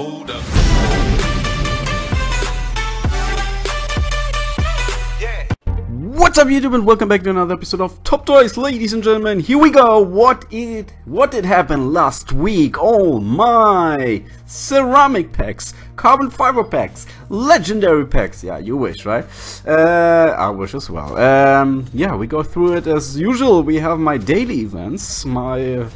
Hold up. What's up YouTube and welcome back to another episode of Top Drives, ladies and gentlemen. Here we go. What it what did happen last week? Oh my! Ceramic packs, carbon fiber packs, legendary packs. Yeah, you wish, right? Uh, I wish as well. Um, yeah, we go through it as usual. We have my daily events, my uh,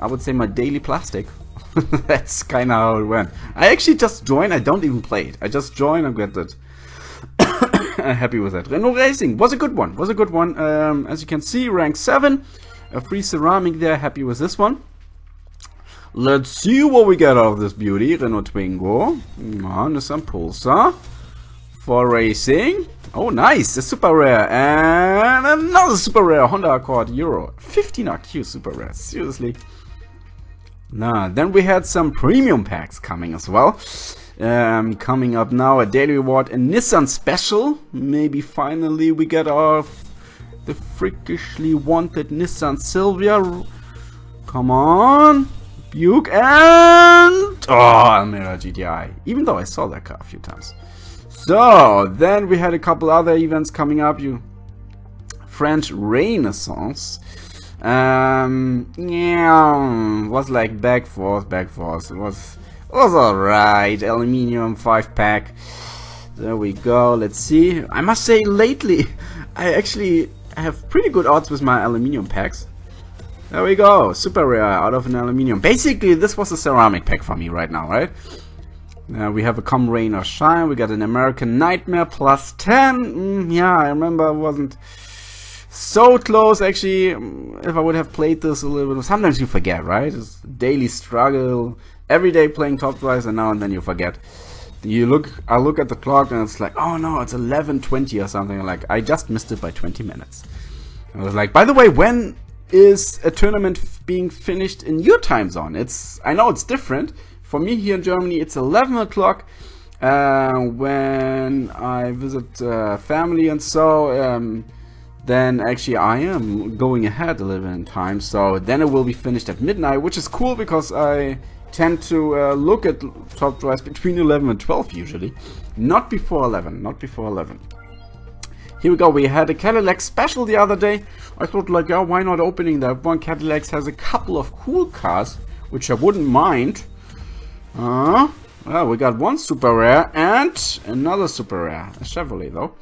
I would say my daily plastic. That's kind of how it went. I actually just joined. I don't even play it. I just joined and get it. happy with that. Renault Racing was a good one. Was a good one. Um, as you can see, rank 7. A free ceramic there. Happy with this one. Let's see what we get out of this beauty. Renault Twingo. Nissan Pulsar. For racing. Oh, nice. A super rare. And another super rare. Honda Accord Euro. 15 RQ super rare. Seriously. Nah, then we had some premium packs coming as well. Um, coming up now, a daily reward, a Nissan special. Maybe finally we get our the freakishly wanted Nissan Silvia. Come on, Buick and oh, Almera GTI. Even though I saw that car a few times. So then we had a couple other events coming up. You French Renaissance. Um, yeah, was like back forth, back forth. It was was alright. Aluminium five pack. There we go. Let's see. I must say, lately, I actually have pretty good odds with my aluminium packs. There we go. Super rare out of an aluminium. Basically, this was a ceramic pack for me right now, right? Uh, we have a Come Rain or Shine. We got an American Nightmare plus 10. Mm, yeah, I remember I wasn't so close actually if I would have played this a little bit sometimes you forget right? It's daily struggle. Every day playing top drives and now and then you forget. You look I look at the clock and it's like oh no it's 11:20 or something. Like I just missed it by 20 minutes. I was like by the way when is a tournament being finished in your time zone? It's I know it's different. For me here in Germany it's 11 o'clock uh, when I visit uh, family and so um, then actually I am going ahead a little bit in time. So then it will be finished at midnight, which is cool because I tend to uh, look at top drives between 11 and 12 usually. Not before 11, not before 11. Here we go, we had a Cadillac special the other day. I thought like, yeah, why not opening that one? Cadillac has a couple of cool cars, which I wouldn't mind. Uh, well, we got one super rare and another super rare. A Chevrolet though.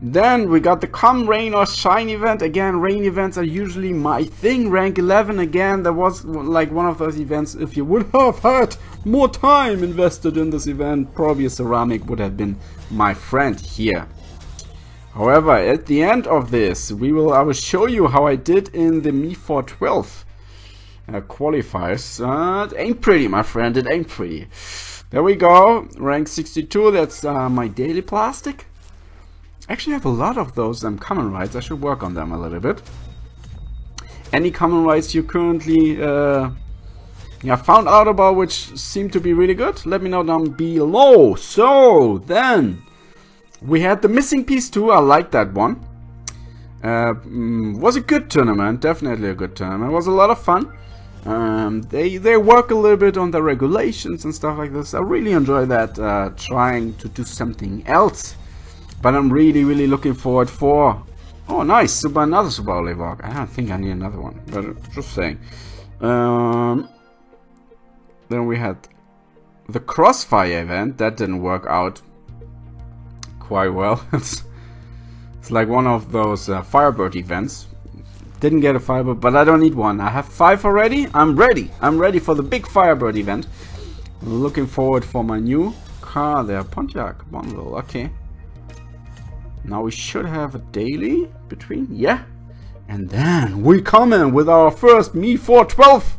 Then we got the Come Rain or Shine event. Again, rain events are usually my thing. Rank 11 again. That was like one of those events. If you would have had more time invested in this event, probably ceramic would have been my friend here. However, at the end of this, we will I will show you how I did in the Me 412 uh, qualifiers. Uh, it ain't pretty, my friend. It ain't pretty. There we go. Rank 62. That's uh, my daily plastic actually have a lot of those um, common rights. I should work on them a little bit. Any common rights you currently uh, yeah, found out about which seem to be really good? Let me know down below. So, then, we had the missing piece too. I like that one. Uh, mm, was a good tournament, definitely a good tournament. It was a lot of fun. Um, they they work a little bit on the regulations and stuff like this. I really enjoy that. Uh, trying to do something else but I'm really, really looking forward for... Oh, nice! Super, another Subaru Levorg. I don't think I need another one, but just saying. Um, then we had the Crossfire event. That didn't work out quite well. it's, it's like one of those uh, Firebird events. Didn't get a Firebird, but I don't need one. I have five already. I'm ready. I'm ready for the big Firebird event. Looking forward for my new car there. Pontiac Bonneville. Okay. Now we should have a daily between, yeah. And then we come in with our first Me 412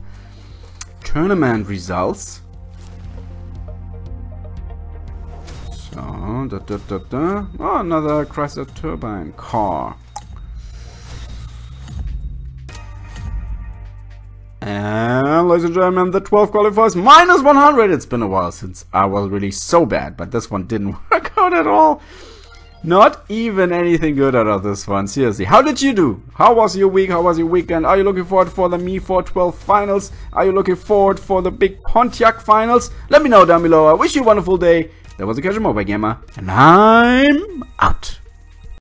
tournament results. So, da, da, da, da. Oh, another Chrysler turbine car. And ladies and gentlemen, the 12 qualifiers minus 100. It's been a while since I was really so bad, but this one didn't work out at all. Not even anything good out of this one, seriously. How did you do? How was your week? How was your weekend? Are you looking forward for the Me 412 finals? Are you looking forward for the big Pontiac finals? Let me know down below. I wish you a wonderful day. That was a Casual Mobile Gamer, and I'm out.